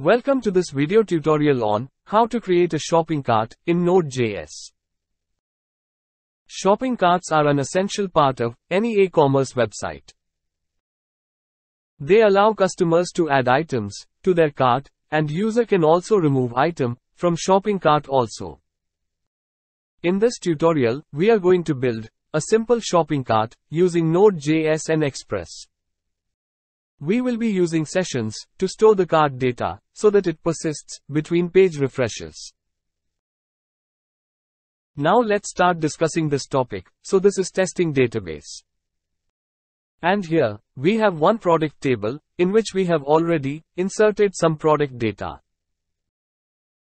Welcome to this video tutorial on how to create a shopping cart in Node.js. Shopping carts are an essential part of any e-commerce website. They allow customers to add items to their cart and user can also remove item from shopping cart also. In this tutorial, we are going to build a simple shopping cart using Node.js and Express. We will be using sessions to store the card data so that it persists between page refreshes. Now let's start discussing this topic. So this is testing database. And here, we have one product table, in which we have already inserted some product data.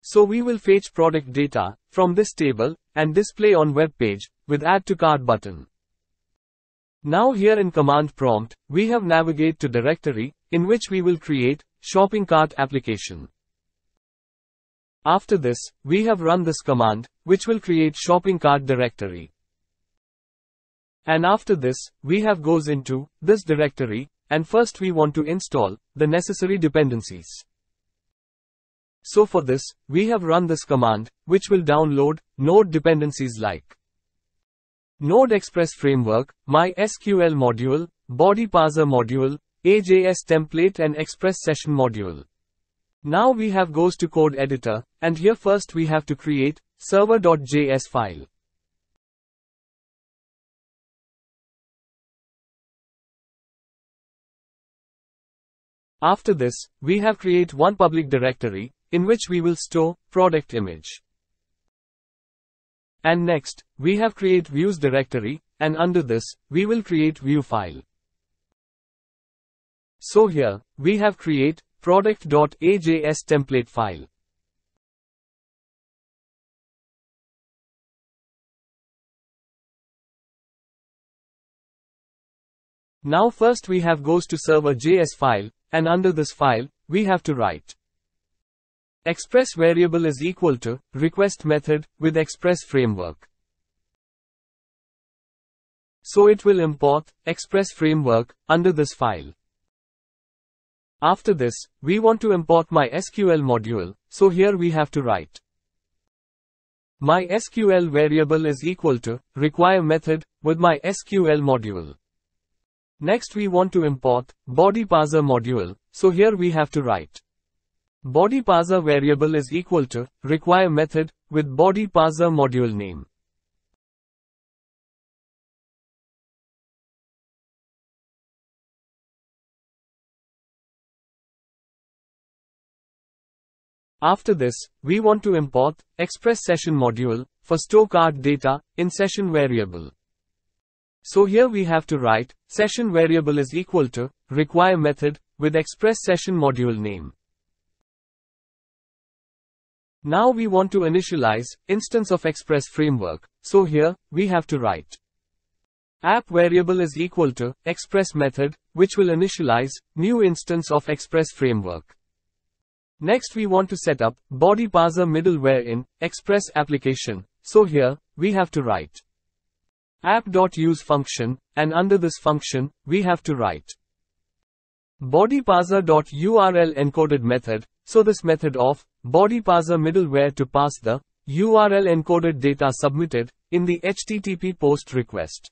So we will fetch product data from this table and display on web page with add to cart button. Now here in command prompt, we have navigate to directory in which we will create shopping cart application. After this, we have run this command which will create shopping cart directory. And after this, we have goes into this directory and first we want to install the necessary dependencies. So for this, we have run this command, which will download node dependencies like Node Express Framework, MySQL module, Body Parser module, EJS template and Express session module. Now we have goes to code editor, and here first we have to create server.js file. After this, we have create one public directory, in which we will store product image. And next, we have create views directory, and under this, we will create view file. So here, we have create product.ejs template file. Now first we have goes to server.js file, and under this file, we have to write express variable is equal to request method with express framework. So it will import express framework under this file. After this, we want to import my SQL module, so here we have to write My SQL variable is equal to require method with my SQL module. Next we want to import body parser module, so here we have to write body parser variable is equal to require method with body parser module name. After this, we want to import express session module for store cart data in session variable. So here we have to write, session variable is equal to, require method, with express session module name. Now we want to initialize, instance of express framework, so here, we have to write. App variable is equal to, express method, which will initialize, new instance of express framework. Next we want to set up, body parser middleware in, express application, so here, we have to write. App.use function, and under this function, we have to write. Bodyparser.url encoded method, so this method of bodyparser middleware to pass the URL encoded data submitted in the HTTP post request.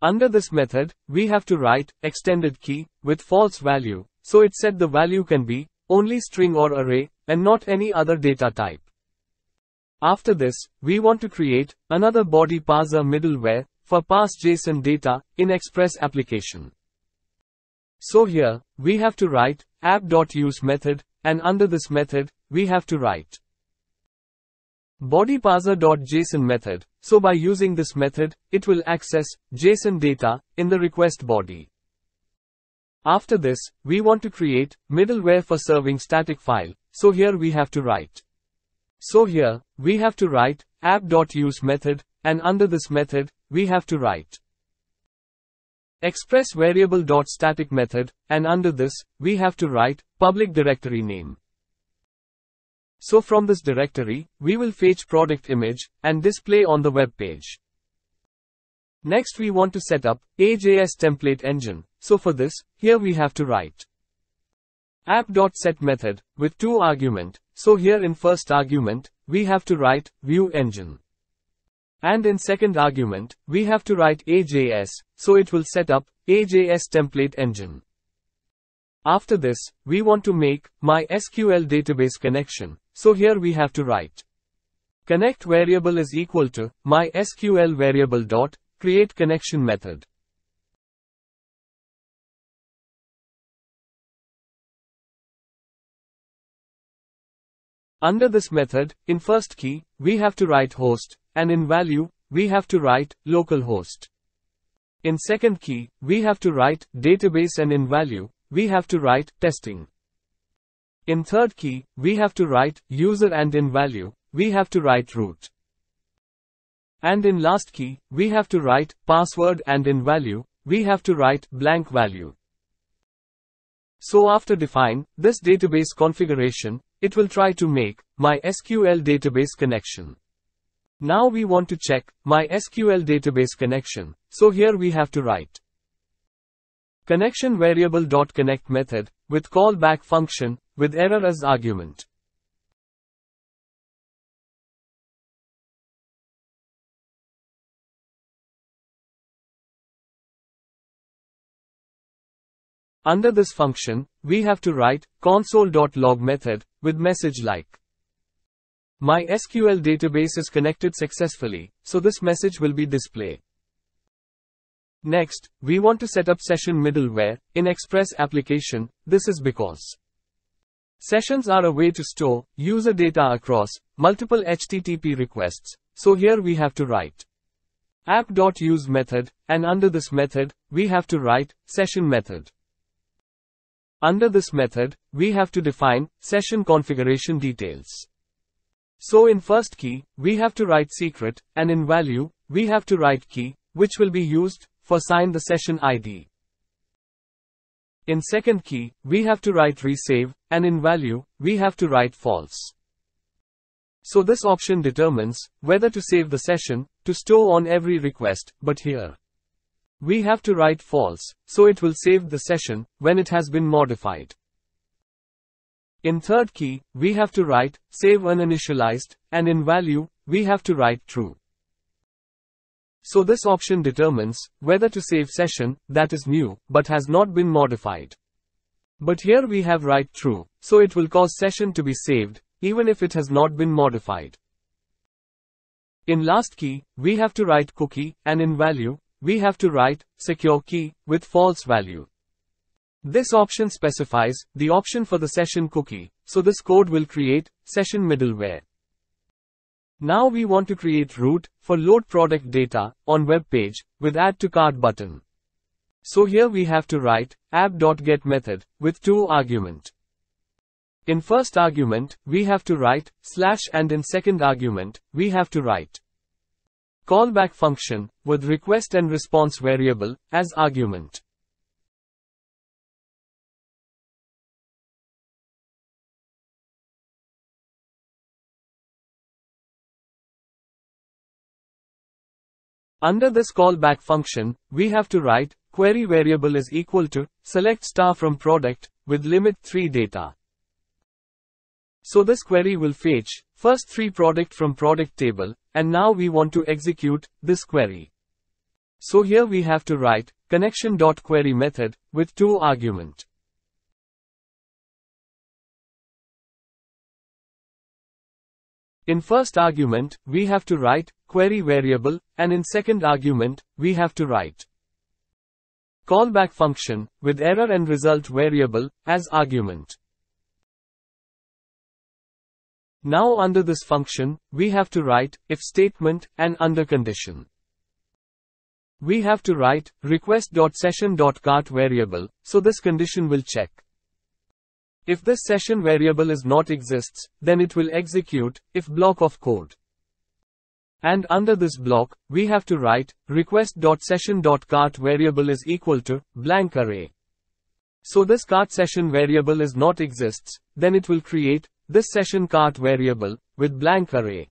Under this method, we have to write extended key with false value, so it said the value can be only string or array and not any other data type. After this, we want to create another body parser middleware for pass JSON data in Express application. So here, we have to write app.use method, and under this method, we have to write bodyparser.json method. So by using this method, it will access JSON data in the request body. After this, we want to create middleware for serving static file. So here we have to write so here, we have to write app.use method, and under this method, we have to write express variable dot static method, and under this, we have to write public directory name. So from this directory, we will fetch product image and display on the web page. Next we want to set up EJS template engine. So for this, here we have to write app.set method with two argument. So here in first argument, we have to write view engine. And in second argument, we have to write EJS, so it will set up EJS template engine. After this, we want to make MySQL database connection. So here we have to write connect variable is equal to MySQL variable dot create connection method. Under this method, in first key, we have to write host, and in value, we have to write localhost. In second key, we have to write database and in value, we have to write testing. In third key, we have to write user and in value, we have to write root. And in last key, we have to write password and in value, we have to write blank value. So after define this database configuration, it will try to make MySQL database connection. Now we want to check MySQL database connection. So here we have to write connection variable dot connect method with callback function with error as argument. Under this function, we have to write console.log method with message like My SQL database is connected successfully, so this message will be displayed. Next, we want to set up session middleware in Express application. This is because sessions are a way to store user data across multiple HTTP requests. So here we have to write app.use method and under this method, we have to write session method. Under this method, we have to define session configuration details. So in first key, we have to write secret, and in value, we have to write key, which will be used for sign the session ID. In second key, we have to write resave, and in value, we have to write false. So this option determines whether to save the session, to store on every request, but here. We have to write false, so it will save the session when it has been modified. In third key, we have to write save uninitialized, and in value, we have to write true. So this option determines whether to save session that is new but has not been modified. But here we have write true, so it will cause session to be saved even if it has not been modified. In last key, we have to write cookie and in value we have to write secure key with false value. This option specifies the option for the session cookie, so this code will create session middleware. Now we want to create route for load product data on web page with add to cart button. So here we have to write app.get method with two argument. In first argument, we have to write slash and in second argument, we have to write callback function with request and response variable as argument. Under this callback function, we have to write query variable is equal to select star from product with limit 3 data. So this query will fetch first three product from product table and now we want to execute this query. So here we have to write connection.query method with two argument. In first argument, we have to write query variable, and in second argument, we have to write callback function with error and result variable as argument. Now under this function, we have to write if statement and under condition. We have to write request.session.cart variable, so this condition will check. If this session variable is not exists, then it will execute if block of code. And under this block, we have to write request.session.cart variable is equal to blank array. So this cart session variable is not exists, then it will create this session cart variable with blank array.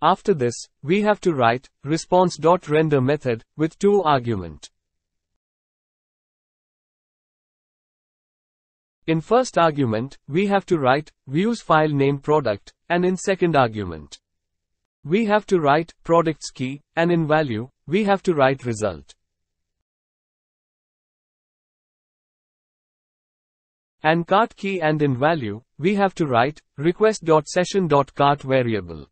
After this, we have to write response.render method with two argument. In first argument, we have to write views file name product, and in second argument, we have to write products key, and in value, we have to write result. And cart key and in value, we have to write request.session.cart variable.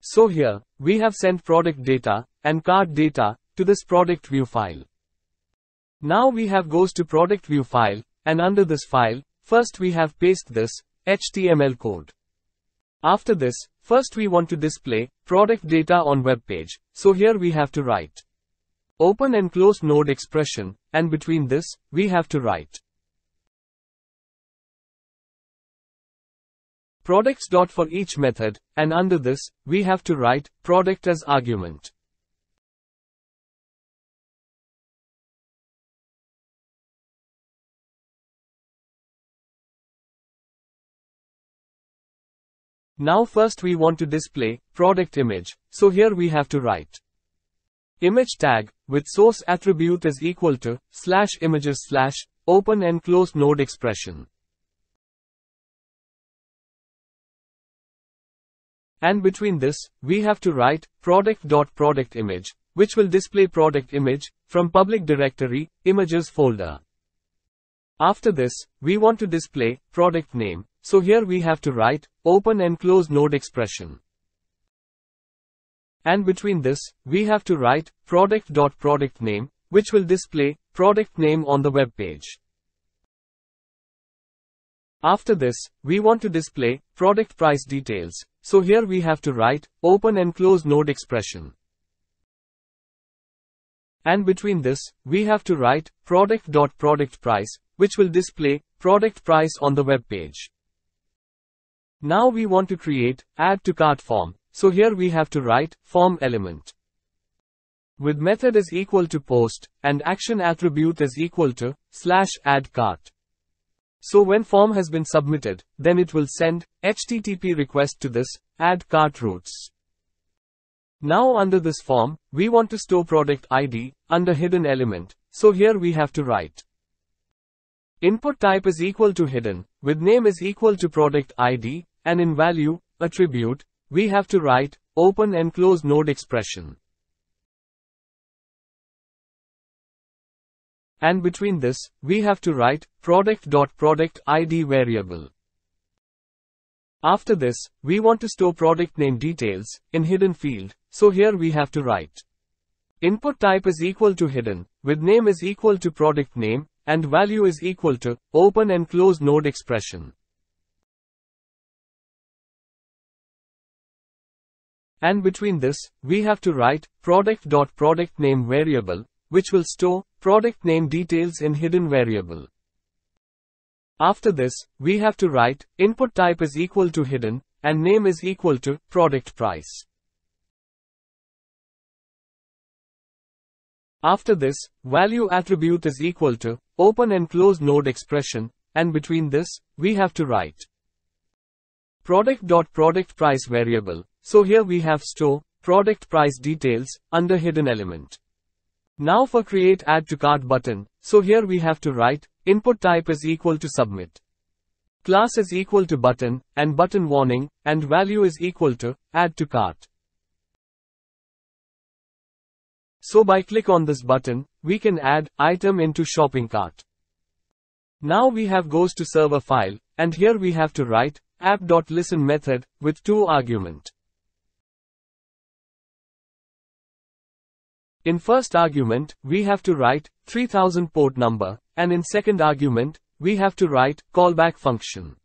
So here, we have sent product data and cart data to this product view file. Now we have goes to product view file and under this file, first we have paste this HTML code. After this, first we want to display product data on web page. So here we have to write open and close node expression and between this, we have to write products dot for each method and under this, we have to write product as argument. Now first we want to display product image, so here we have to write image tag with source attribute is equal to slash images slash open and close node expression. And between this, we have to write product.product image, which will display product image from public directory images folder. After this, we want to display product name, so here we have to write open and close node expression. And between this, we have to write product.product product name, which will display product name on the web page. After this, we want to display product price details, so here we have to write open and close node expression. And between this, we have to write product.product product price, which will display product price on the web page. Now we want to create add to cart form. So here we have to write form element with method is equal to post and action attribute is equal to slash add cart. So when form has been submitted, then it will send HTTP request to this add cart routes. Now under this form, we want to store product ID under hidden element. So here we have to write input type is equal to hidden with name is equal to product ID and in value, attribute, we have to write open and close node expression. And between this, we have to write product.product product ID variable. After this, we want to store product name details in hidden field, so here we have to write input type is equal to hidden, with name is equal to product name, and value is equal to open and close node expression. And between this, we have to write product.product product name variable, which will store product name details in hidden variable. After this, we have to write input type is equal to hidden and name is equal to product price. After this, value attribute is equal to open and close node expression and between this, we have to write product.product product price variable so here we have store, product price details, under hidden element. Now for create add to cart button, so here we have to write, input type is equal to submit. Class is equal to button, and button warning, and value is equal to, add to cart. So by click on this button, we can add, item into shopping cart. Now we have goes to server file, and here we have to write, app.listen method, with two argument. In first argument, we have to write 3000 port number, and in second argument, we have to write callback function.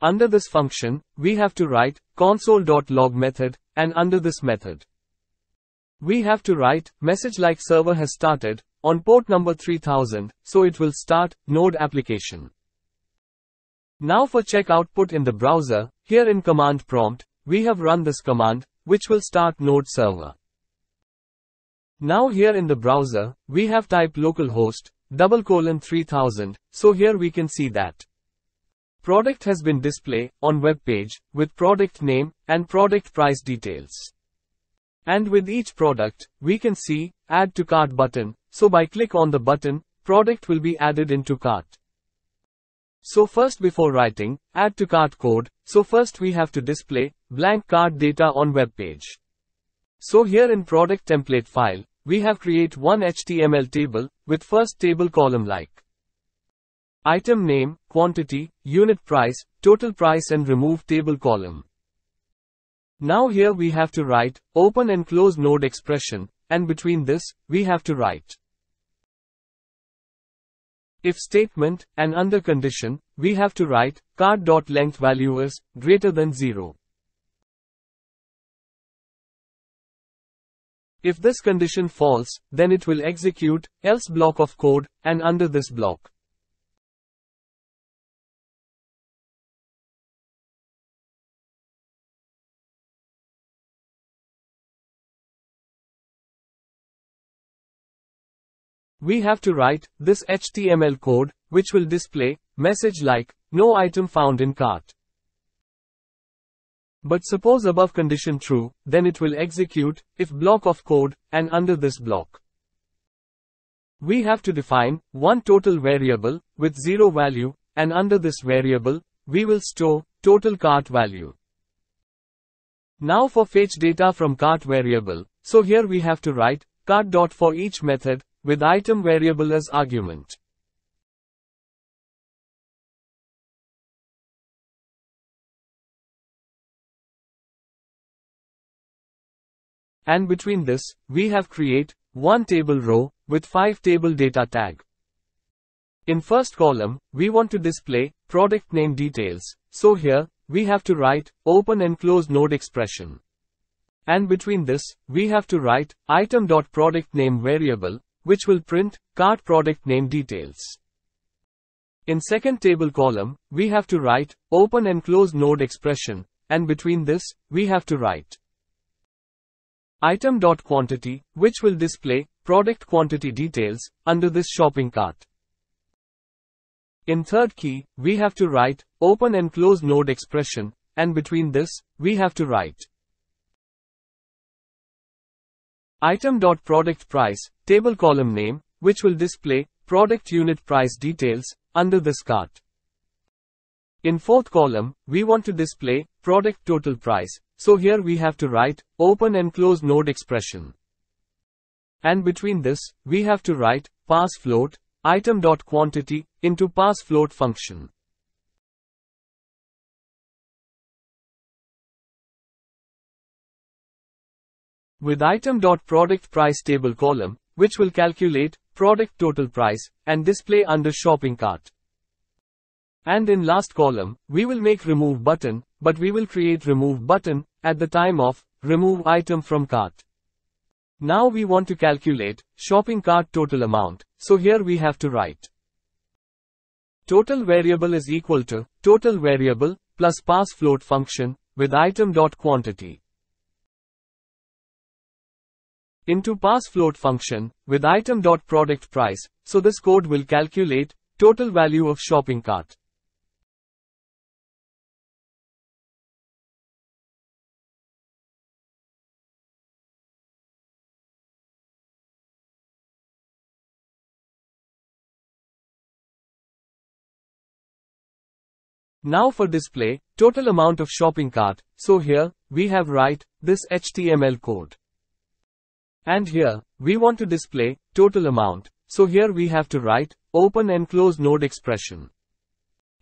Under this function, we have to write console.log method, and under this method, we have to write message like server has started on port number 3000, so it will start node application. Now for check output in the browser, here in command prompt, we have run this command, which will start node server. Now here in the browser, we have typed localhost, double colon 3000, so here we can see that product has been displayed on web page with product name and product price details. And with each product, we can see add to cart button, so by click on the button, product will be added into cart. So first before writing, add to cart code, so first we have to display blank cart data on web page. So here in product template file, we have create one HTML table with first table column like item name, quantity, unit price, total price and remove table column. Now here we have to write open and close node expression and between this we have to write if statement, and under condition, we have to write, cart.length value is greater than 0. If this condition false, then it will execute, else block of code, and under this block. We have to write this HTML code, which will display message like no item found in cart. But suppose above condition true, then it will execute if block of code and under this block. We have to define one total variable with zero value and under this variable we will store total cart value. Now for fetch data from cart variable, so here we have to write cart dot for each method with item variable as argument. And between this, we have create one table row with five table data tag. In first column, we want to display product name details. So here, we have to write open and close node expression. And between this, we have to write item.product name variable which will print cart product name details. In second table column, we have to write open and close node expression, and between this, we have to write item.quantity, which will display product quantity details under this shopping cart. In third key, we have to write open and close node expression, and between this, we have to write Item.product price, table column name, which will display product unit price details under this cart. In fourth column, we want to display product total price, so here we have to write open and close node expression. And between this, we have to write parseFloat item.quantity into parseFloat function. with item.product price table column, which will calculate product total price and display under shopping cart. And in last column, we will make remove button, but we will create remove button at the time of remove item from cart. Now we want to calculate shopping cart total amount, so here we have to write total variable is equal to total variable plus parseFloat function with item dot quantity into parseFloat function with item dot product price, so this code will calculate total value of shopping cart. Now for display, total amount of shopping cart, so here, we have write, this HTML code. And here, we want to display total amount, so here we have to write open and close node expression.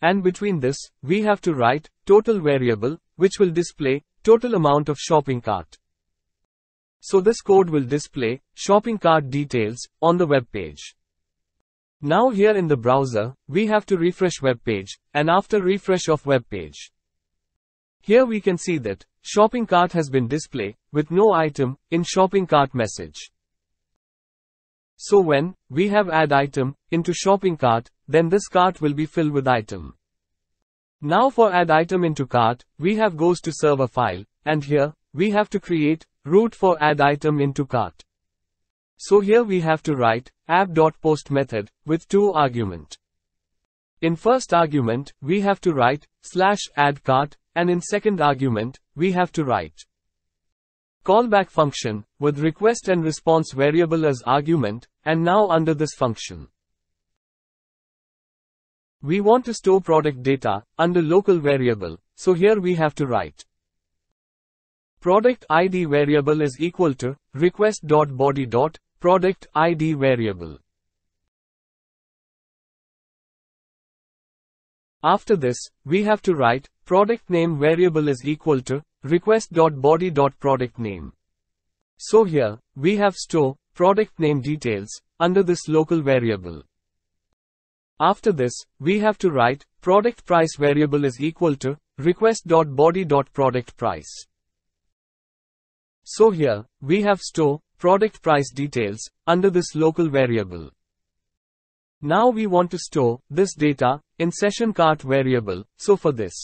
And between this, we have to write total variable, which will display total amount of shopping cart. So this code will display shopping cart details on the web page. Now here in the browser, we have to refresh web page, and after refresh of web page, here we can see that shopping cart has been displayed with no item in shopping cart message. So when we have add item into shopping cart, then this cart will be filled with item. Now for add item into cart, we have goes to server file, and here we have to create route for add item into cart. So here we have to write app.post method with two argument. In first argument, we have to write slash add cart and in second argument, we have to write callback function with request and response variable as argument, and now under this function. We want to store product data under local variable, so here we have to write product ID variable is equal to request.body.product ID variable. After this, we have to write product name variable is equal to request.body.product name. So here, we have store product name details under this local variable. After this, we have to write product price variable is equal to request.body.product price. So here, we have store product price details under this local variable. Now we want to store this data in session cart variable, so for this.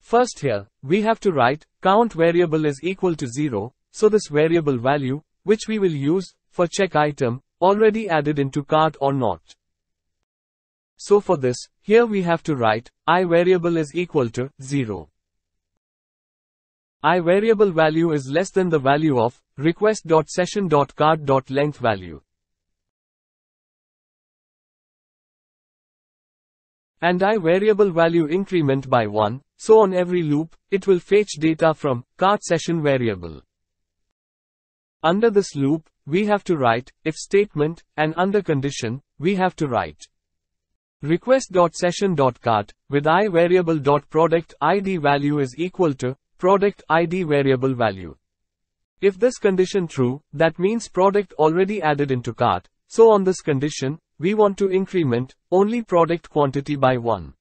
First here, we have to write count variable is equal to 0, so this variable value, which we will use for check item, already added into cart or not. So for this, here we have to write, i variable is equal to 0. I variable value is less than the value of request.session.cart.length value. And i variable value increment by 1, so on every loop, it will fetch data from cart session variable. Under this loop, we have to write if statement, and under condition, we have to write request.session.cart with i variable.product id value is equal to product id variable value. If this condition true, that means product already added into cart, so on this condition, we want to increment only product quantity by 1.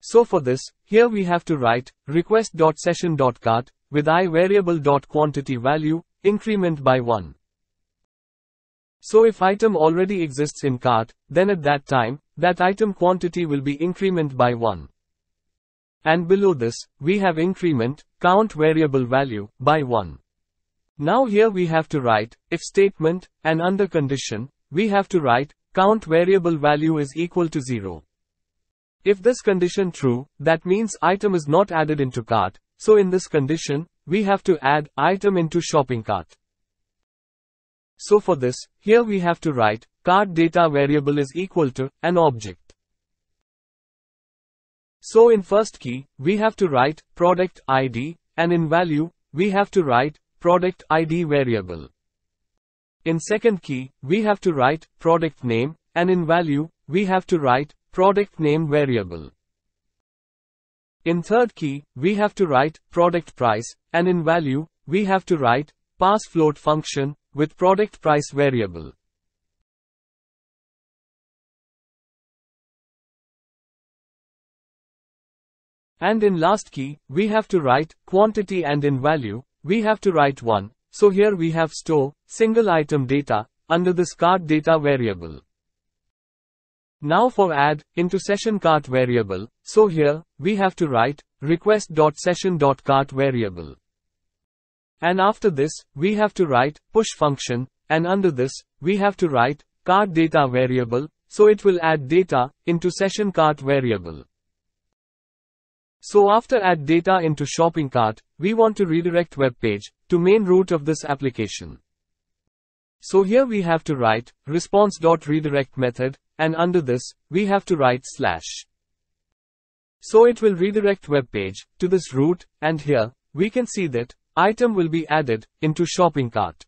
So for this, here we have to write request.session.cart with i variable.quantity value increment by 1. So if item already exists in cart, then at that time, that item quantity will be increment by 1. And below this, we have increment, count variable value, by 1. Now here we have to write, if statement, and under condition, we have to write, count variable value is equal to 0. If this condition true, that means item is not added into cart, so in this condition, we have to add item into shopping cart. So for this, here we have to write, cart data variable is equal to, an object. So in first key, we have to write, product ID, and in value, we have to write, product ID variable. In second key, we have to write, product name, and in value, we have to write, product name variable. In third key, we have to write product price, and in value, we have to write parseFloat function with product price variable. And in last key, we have to write quantity and in value, we have to write 1. So here we have store single item data under this cart data variable. Now for add into session cart variable, so here we have to write request.session.cart variable. And after this, we have to write push function, and under this, we have to write cart data variable, so it will add data into session cart variable. So after add data into shopping cart, we want to redirect web page to main root of this application. So here we have to write response.redirect method and under this, we have to write slash. So it will redirect web page to this root, and here, we can see that item will be added into shopping cart.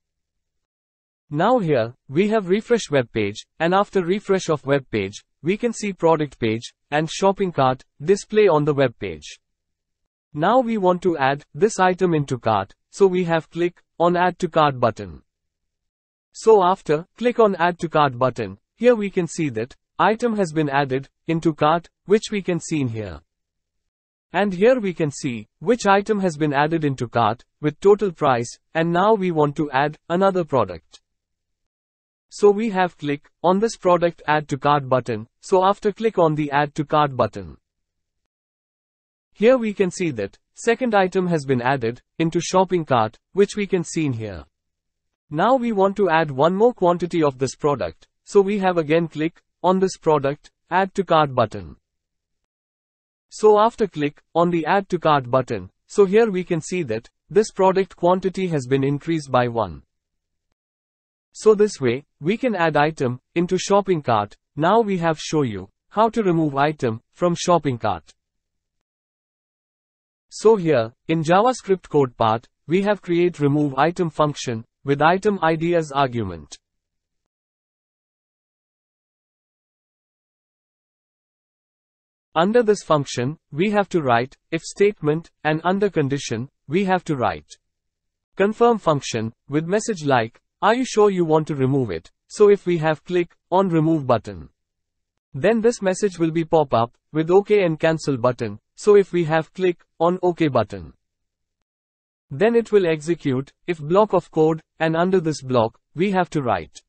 Now here, we have refresh web page, and after refresh of web page, we can see product page and shopping cart display on the web page. Now we want to add this item into cart, so we have click on add to cart button. So after click on add to cart button, here we can see that item has been added into cart, which we can see in here. And here we can see which item has been added into cart with total price and now we want to add another product. So we have click on this product add to cart button. So after click on the add to cart button. Here we can see that second item has been added into shopping cart, which we can see in here. Now we want to add one more quantity of this product. So we have again click on this product, add to cart button. So after click on the add to cart button, so here we can see that this product quantity has been increased by 1. So this way, we can add item into shopping cart. Now we have show you how to remove item from shopping cart. So here, in JavaScript code part, we have create remove item function with item ID as argument. Under this function, we have to write if statement and under condition, we have to write confirm function with message like are you sure you want to remove it? So if we have click on remove button, then this message will be pop up with OK and cancel button. So if we have click on OK button, then it will execute if block of code and under this block we have to write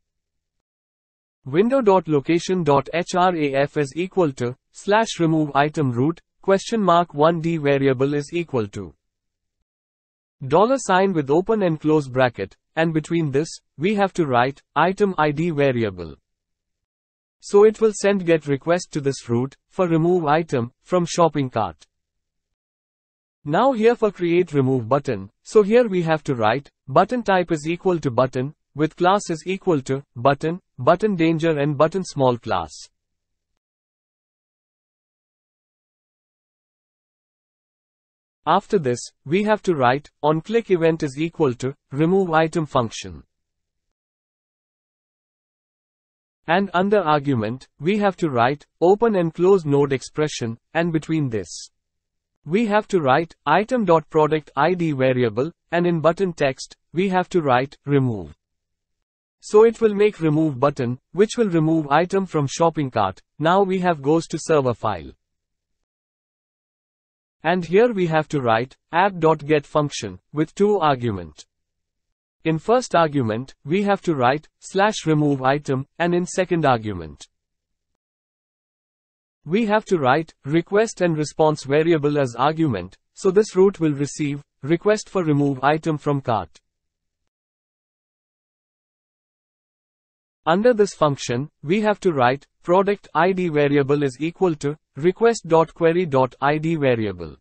window.location.href is equal to slash remove item route question mark id variable is equal to dollar sign with open and close bracket and between this, we have to write item ID variable. So it will send get request to this route for remove item from shopping cart. Now here for create remove button, so here we have to write button type is equal to button with class is equal to button, button danger and button small class. After this, we have to write on click event is equal to remove item function. And under argument, we have to write open and close node expression and between this we have to write item.product ID variable and in button text we have to write remove. So it will make remove button which will remove item from shopping cart. Now we have goes to server file. And here we have to write app.get function with two argument. In first argument, we have to write slash remove item and in second argument. We have to write request and response variable as argument, so this route will receive request for remove item from cart. Under this function, we have to write product ID variable is equal to request.query.id variable.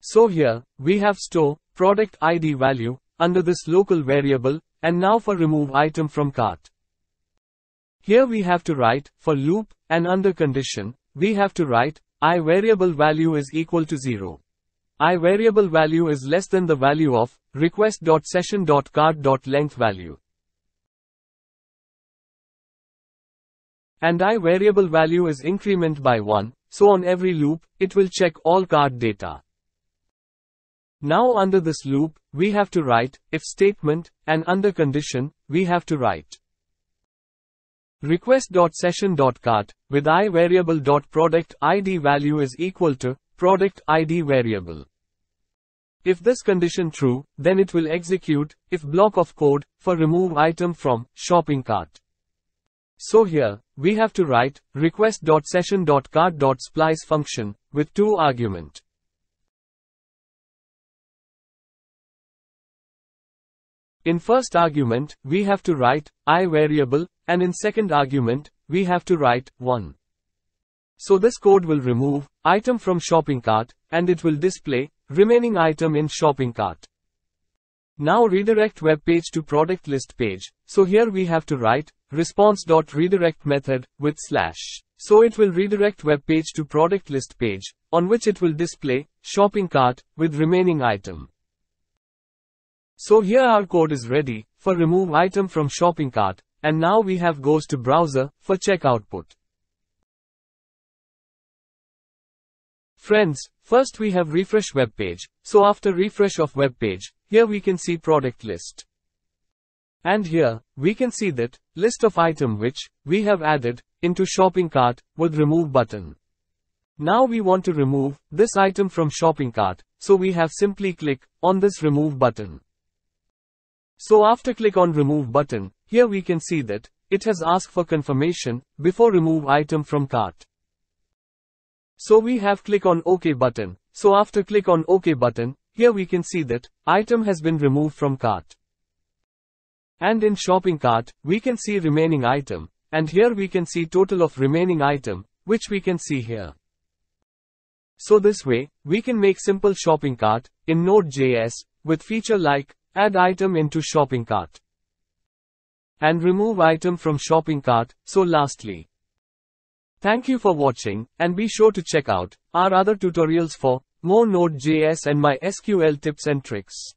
So here, we have store product ID value under this local variable and now for remove item from cart. Here we have to write for loop and under condition, we have to write i variable value is equal to 0. i variable value is less than the value of request.session.cart.length value. And i variable value is increment by 1, so on every loop, it will check all card data. Now under this loop, we have to write if statement, and under condition, we have to write request.session.cart with i variable.product id value is equal to product id variable. If this condition true, then it will execute if block of code for remove item from shopping cart. So here, we have to write request.session.cart.splice function with two argument. In first argument, we have to write i variable, and in second argument, we have to write 1. So this code will remove item from shopping cart, and it will display remaining item in shopping cart. Now redirect web page to product list page. So here we have to write response.redirect method with slash. So it will redirect web page to product list page, on which it will display shopping cart with remaining item. So here our code is ready for remove item from shopping cart, and now we have goes to browser for check output. Friends, first we have refresh web page. So after refresh of web page, here we can see product list. And here, we can see that list of item which we have added into shopping cart with remove button. Now we want to remove this item from shopping cart, so we have simply click on this remove button. So after click on remove button, here we can see that it has asked for confirmation before remove item from cart. So we have click on OK button. So after click on OK button, here we can see that item has been removed from cart. And in shopping cart, we can see remaining item. And here we can see total of remaining item, which we can see here. So this way, we can make simple shopping cart in Node.js with feature like add item into shopping cart. and remove item from shopping cart, so lastly. Thank you for watching, and be sure to check out our other tutorials for more Node.js and MySQL tips and tricks.